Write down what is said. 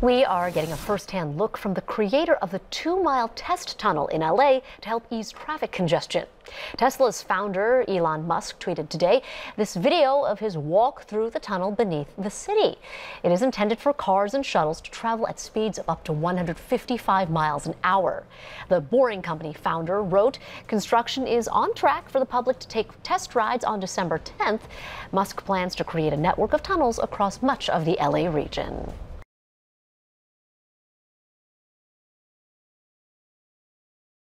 We are getting a first-hand look from the creator of the two-mile test tunnel in LA to help ease traffic congestion. Tesla's founder, Elon Musk, tweeted today this video of his walk through the tunnel beneath the city. It is intended for cars and shuttles to travel at speeds of up to 155 miles an hour. The Boring Company founder wrote, construction is on track for the public to take test rides on December 10th. Musk plans to create a network of tunnels across much of the LA region.